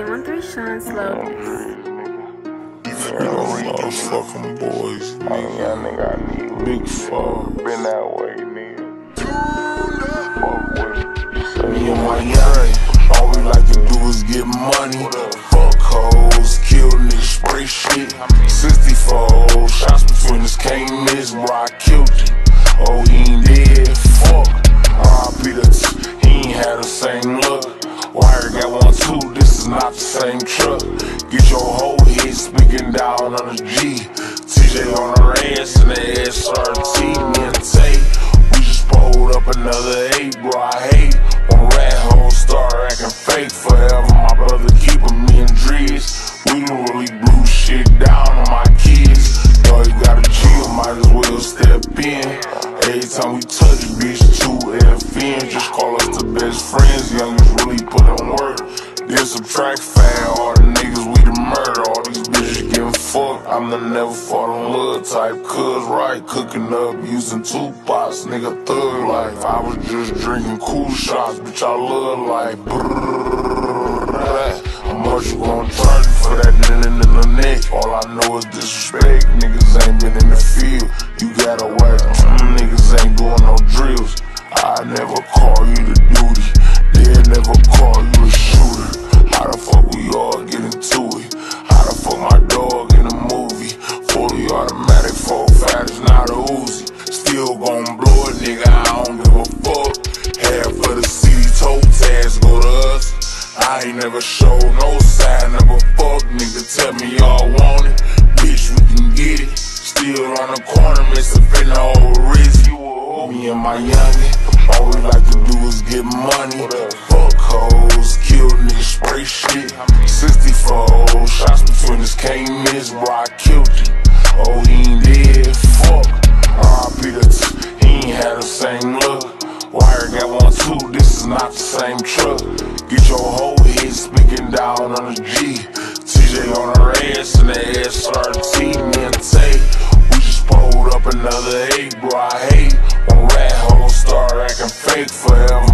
They want three Shonn Slow. Motherfucking boys. Ain't young nigga I need. Big fuck. Been that way, nigga. Fuck with Me and my young, all we like to do is get money. Fuck hoes, kill niggas, spray shit. 64 shots between us, can't miss, bro. I killed you. Oh, he ain't dead, fuck. R.I.P. he ain't had the same Get your whole head speaking down on the G. TJ on our ass and the SRT, me and Tay. We just pulled up another eight, bro. I hate when rat hoes start acting fake forever. My brother keeping me in dreams. We don't really blew shit down on my kids. Yo, you gotta chill, might as well step in. Every time we touch, bitch, two FN. Just call us the best friends. Youngest really put in work. Then subtract fan, all the niggas murder. All these bitches getting fucked. I'm the never fall in love type. Cuz right, cooking up using two pots. Nigga, thug life. I was just drinking cool shots, bitch. I love life. Brrrr. How much you gon' charge for that nigga in the neck? All I know is disrespect. Niggas ain't been in the field. You gotta work. Mm, niggas ain't doing no drills. I never automatic, four fat is not a Uzi. Still gon' blow it, nigga. I don't give a fuck. Half of the city toe tags go to us. I ain't never showed no sign of a fuck, nigga. Tell me y'all want it, bitch. We can get it. Still on the corner, missing finna old Rizzy. Me and my youngin', all we like to do is get money. Fuck hoes, kill niggas, spray shit. 64 shots between us, can't miss, bro. I same truck. Get your whole head speaking down on the G. TJ on her ass and the SRT Mente. We just pulled up another eight, bro. I hate when rat hoes start acting fake forever.